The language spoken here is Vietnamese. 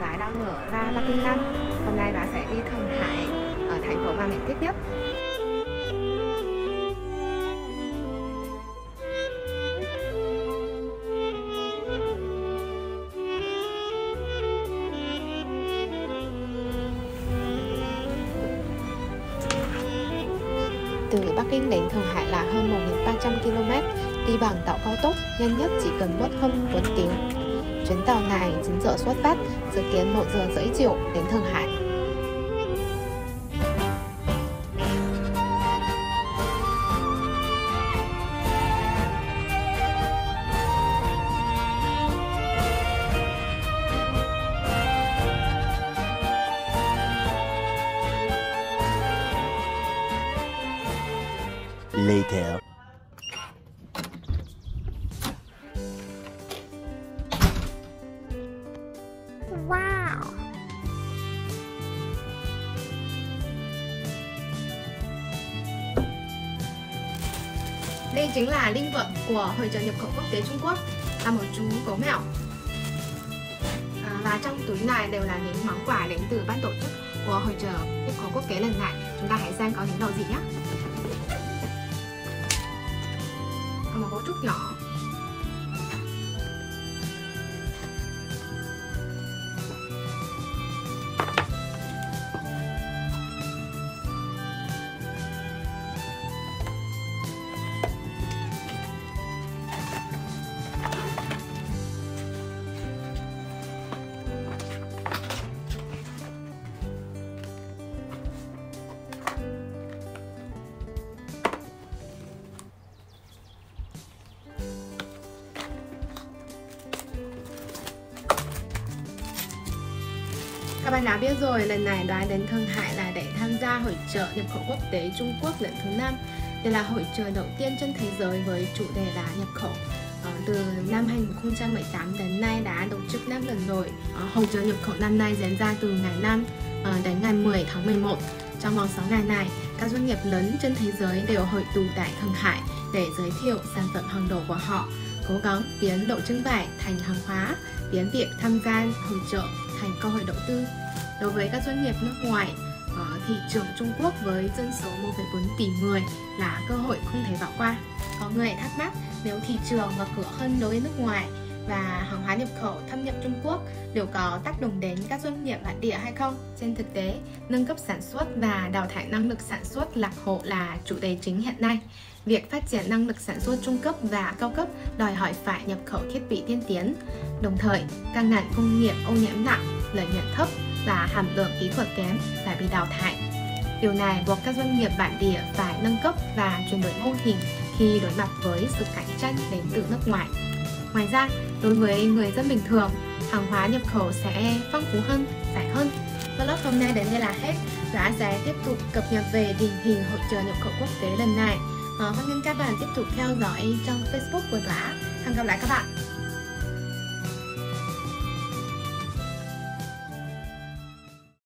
Đài Loan nữa và Bắc Nam Hôm nay bà sẽ đi Thượng Hải ở thành phố mà mình thích nhất Từ Bắc Kinh đến Thượng Hải là hơn 1.300 km, đi bằng tàu cao tốc, nhanh nhất chỉ cần mất hơn 4 tiếng. Chuyến tàu này 9 giờ xuất phát, dự kiến 1 giờ rưỡi chiều đến Thượng Hải. Later. Wow! Đây chính là linh vật của Hội trợ nhập khẩu quốc tế Trung Quốc. Là một chú gấu mèo. À, và trong túi này đều là những món quà đến từ ban tổ chức của Hội trợ nhập khẩu quốc tế lần này. Chúng ta hãy xem có những đồ gì nhé. Các bạn đã biết rồi, lần này đoàn đến Thượng Hải là để tham gia hội trợ nhập khẩu quốc tế Trung Quốc lần thứ 5 Đây là hội trợ đầu tiên trên thế giới với chủ đề là nhập khẩu. Ờ, từ năm 2018 đến nay đã tổ chức 5 lần rồi. Ờ, hội trợ nhập khẩu năm nay diễn ra từ ngày 5 ờ, đến ngày 10 tháng 11 Trong vòng 6 ngày này, các doanh nghiệp lớn trên thế giới đều hội tụ tại Thượng Hải để giới thiệu sản phẩm hàng đầu của họ cố gắng biến độ trưng bày thành hàng hóa biến việc tham gia hội trợ thành cơ hội đầu tư đối với các doanh nghiệp nước ngoài ở thị trường Trung Quốc với dân số 1,4 tỷ người là cơ hội không thể bỏ qua. Có người thắc mắc nếu thị trường mở cửa hơn đối với nước ngoài và hàng hóa nhập khẩu thâm nhập Trung Quốc đều có tác động đến các doanh nghiệp bản địa hay không? Trên thực tế, nâng cấp sản xuất và đào thải năng lực sản xuất lạc hậu là chủ đề chính hiện nay. Việc phát triển năng lực sản xuất trung cấp và cao cấp đòi hỏi phải nhập khẩu thiết bị tiên tiến. Đồng thời, các ngành công nghiệp ô nhiễm nặng, lợi nhuận thấp và hàm lượng kỹ thuật kém phải bị đào thải. Điều này buộc các doanh nghiệp bản địa phải nâng cấp và chuyển đổi mô hình khi đối mặt với sự cạnh tranh đến từ nước ngoài. Ngoài ra, đối với người dân bình thường, hàng hóa nhập khẩu sẽ phong phú hơn, rẻ hơn. Vlog hôm nay đến đây là hết. Giá sẽ tiếp tục cập nhật về tình hình hội trợ nhập khẩu quốc tế lần này. Ờ, hoan nghênh các bạn tiếp tục theo dõi trong Facebook của Giá. Hẹn gặp lại các bạn.